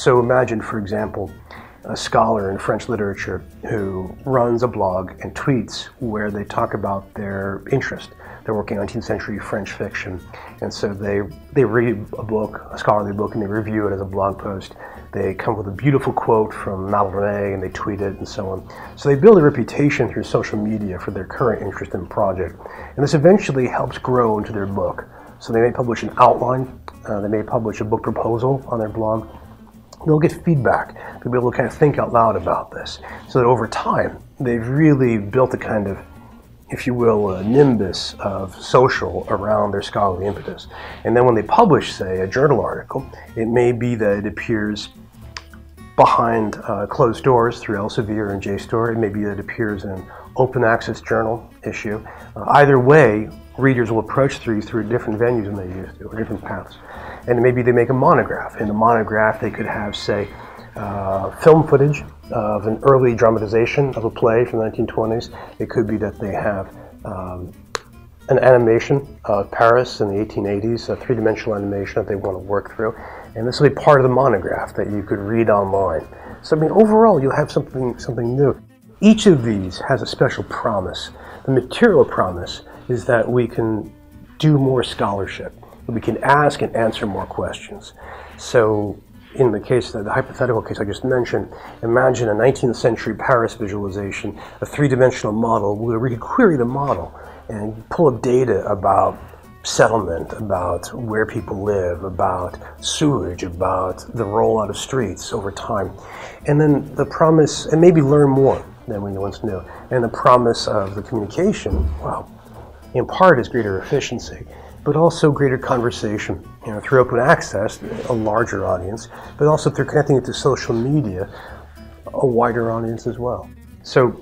so imagine, for example, a scholar in French literature who runs a blog and tweets where they talk about their interest. They're working 19th century French fiction, and so they they read a book, a scholarly book, and they review it as a blog post. They come with a beautiful quote from Mallarmé and they tweet it and so on. So they build a reputation through social media for their current interest in the project, and this eventually helps grow into their book. So they may publish an outline, uh, they may publish a book proposal on their blog, they'll get feedback. They'll be able to kind of think out loud about this. So that over time, they've really built a kind of, if you will, a nimbus of social around their scholarly impetus. And then when they publish, say, a journal article, it may be that it appears behind uh, closed doors through Elsevier and JSTOR. It may be that it appears in an open access journal issue. Uh, either way, readers will approach through through different venues than they used to, or different paths and maybe they make a monograph. In the monograph, they could have, say, uh, film footage of an early dramatization of a play from the 1920s. It could be that they have um, an animation of Paris in the 1880s, a three-dimensional animation that they want to work through, and this will be part of the monograph that you could read online. So, I mean, overall, you'll have something something new. Each of these has a special promise. The material promise is that we can do more scholarship we can ask and answer more questions. So in the case, the hypothetical case I just mentioned, imagine a 19th century Paris visualization, a three-dimensional model where we could query the model and pull up data about settlement, about where people live, about sewage, about the rollout of streets over time. And then the promise, and maybe learn more than we once knew. And the promise of the communication, well, in part is greater efficiency but also greater conversation, you know, through open access, a larger audience, but also through connecting it to social media, a wider audience as well. So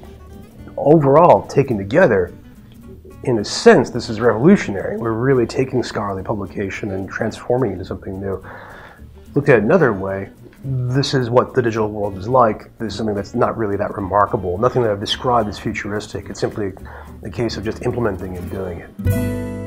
overall, taken together, in a sense, this is revolutionary. We're really taking scholarly publication and transforming it into something new. Looked at another way, this is what the digital world is like. This is something that's not really that remarkable. Nothing that I've described is futuristic. It's simply a case of just implementing and doing it.